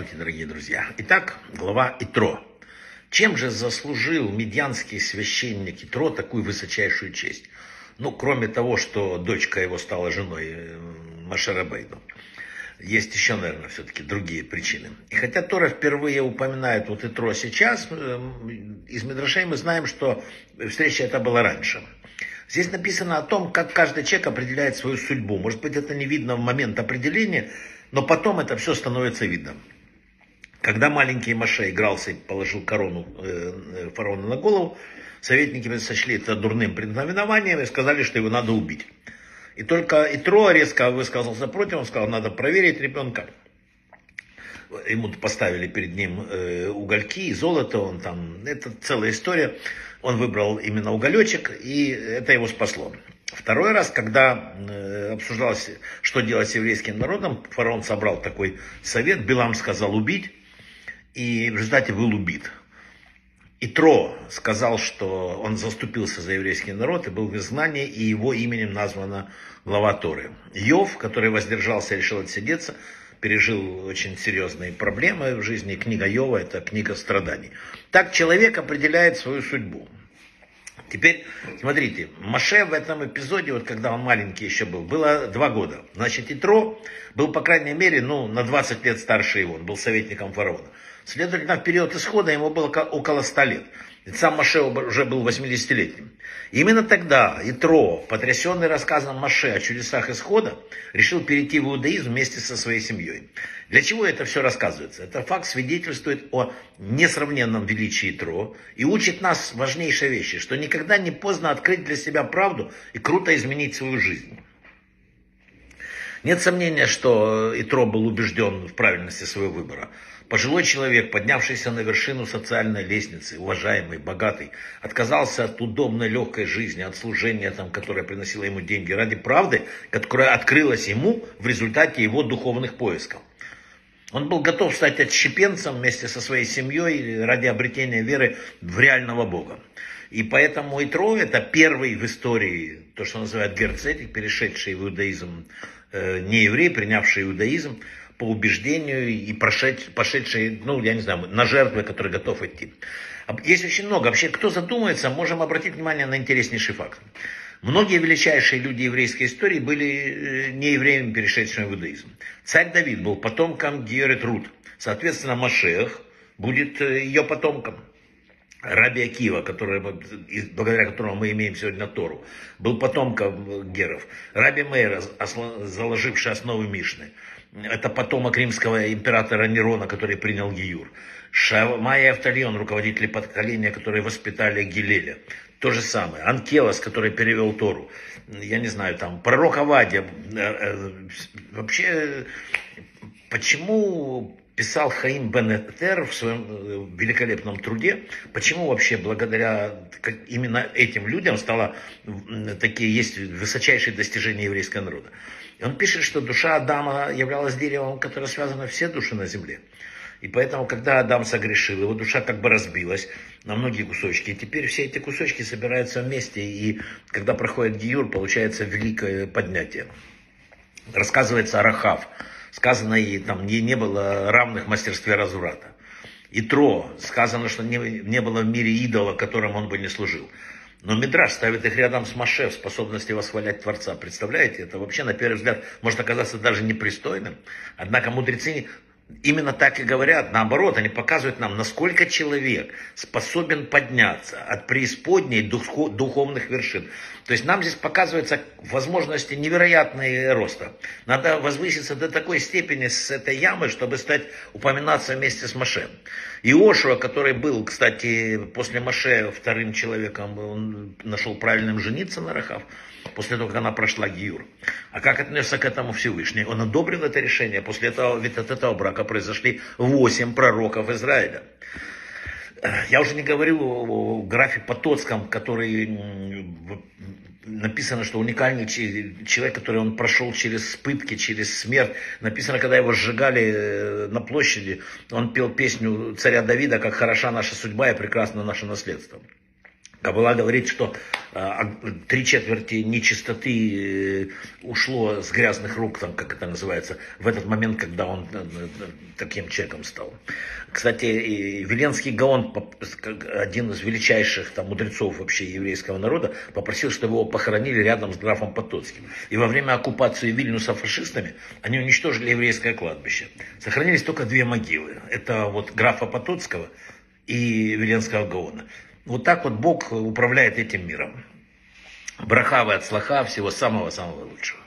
Здравствуйте, дорогие друзья. Итак, глава Итро. Чем же заслужил медианский священник Итро такую высочайшую честь? Ну, кроме того, что дочка его стала женой э, Машера Бейду. Есть еще, наверное, все-таки другие причины. И хотя Тора впервые упоминает вот Итро сейчас, э, из Мидрашей мы знаем, что встреча это была раньше. Здесь написано о том, как каждый человек определяет свою судьбу. Может быть, это не видно в момент определения, но потом это все становится видно. Когда маленький Маше игрался и положил корону э, э, фараона на голову, советники сочли это дурным предзнаменованием и сказали, что его надо убить. И только Итро резко высказался против, он сказал, надо проверить ребенка. Ему поставили перед ним э, угольки и золото, он там, это целая история. Он выбрал именно уголечек, и это его спасло. Второй раз, когда э, обсуждалось, что делать с еврейским народом, фараон собрал такой совет, Билам сказал убить, и в результате был убит. Итро сказал, что он заступился за еврейский народ и был в изгнании, и его именем названа глава Торы. Йов, который воздержался и решил отсидеться, пережил очень серьезные проблемы в жизни. Книга Йова – это книга страданий. Так человек определяет свою судьбу. Теперь, смотрите, Маше в этом эпизоде, вот когда он маленький еще был, было два года. Значит, Итро был, по крайней мере, ну, на 20 лет старше его, он был советником фараона. Следовательно, в период исхода ему было около 100 лет. Сам Маше уже был 80-летним. Именно тогда Итро, потрясенный рассказом Маше о чудесах исхода, решил перейти в иудаизм вместе со своей семьей. Для чего это все рассказывается? Это факт свидетельствует о несравненном величии Итро и учит нас важнейшей вещи, что никогда не поздно открыть для себя правду и круто изменить свою жизнь. Нет сомнения, что Итро был убежден в правильности своего выбора. Пожилой человек, поднявшийся на вершину социальной лестницы, уважаемый, богатый, отказался от удобной легкой жизни, от служения, там, которое приносило ему деньги, ради правды, которая открылась ему в результате его духовных поисков. Он был готов стать отщепенцем вместе со своей семьей ради обретения веры в реального Бога. И поэтому Итро это первый в истории, то, что называют герцетик, перешедший в иудаизм, э, не еврей, принявший иудаизм, по убеждению и прошедший, пошедший, ну, я не знаю, на жертвы, который готов идти. Есть очень много. Вообще, кто задумается, можем обратить внимание на интереснейший факт. Многие величайшие люди еврейской истории были э, не евреями, перешедшими в иудаизм. Царь Давид был потомком Герет Рут. Соответственно, Машех будет э, ее потомком. Раби Акива, который, благодаря которому мы имеем сегодня Тору, был потомком Геров. Раби Мейра, заложивший основы Мишны. Это потомок римского императора Нерона, который принял Гиюр. Шамай и Автальон, руководители поколения, которые воспитали Гилеля. То же самое. Анкелос, который перевел Тору. Я не знаю, там, пророк Авадия. Э, э, вообще, почему писал Хаим Бенетер в своем э, великолепном труде, почему вообще благодаря именно этим людям стало такие есть высочайшие достижения еврейского народа. И он пишет, что душа Адама являлась деревом, которое связано все души на земле. И поэтому, когда Адам согрешил, его душа как бы разбилась на многие кусочки. И теперь все эти кусочки собираются вместе. И когда проходит Гиюр, получается великое поднятие. Рассказывается о Рахав сказано, и там не, не было равных в мастерстве разврата. И Тро, сказано, что не, не было в мире идола, которым он бы не служил. Но Мидраш ставит их рядом с Маше в способности восхвалять Творца. Представляете, это вообще на первый взгляд может оказаться даже непристойным. Однако мудрецы именно так и говорят. Наоборот, они показывают нам, насколько человек способен подняться от преисподней духовных вершин. То есть нам здесь показываются возможности невероятные роста. Надо возвыситься до такой степени с этой ямы, чтобы стать упоминаться вместе с Маше. Иошуа, который был, кстати, после Маше вторым человеком, он нашел правильным жениться на Рахав после того, как она прошла Гиюр. А как отнесся к этому Всевышний? Он одобрил это решение. После этого, ведь от этого брака произошли восемь пророков Израиля. Я уже не говорю о графе Потоцком, который написано, что уникальный человек, который он прошел через пытки, через смерть. Написано, когда его сжигали э, на площади, он пел песню царя Давида, как хороша наша судьба и прекрасно наше наследство. Кабала говорит, что а, три четверти нечистоты э, ушло с грязных рук, там, как это называется, в этот момент, когда он э, э, таким человеком стал. Кстати, Веленский Гаон, один из величайших там, мудрецов вообще еврейского народа, попросил, чтобы его похоронили рядом с графом Потоцким. И во время оккупации Вильнюса фашистами они уничтожили еврейское кладбище. Сохранились только две могилы. Это вот графа Потоцкого и Веленского Гаона. Вот так вот Бог управляет этим миром. Брахавы от слаха, всего самого-самого лучшего.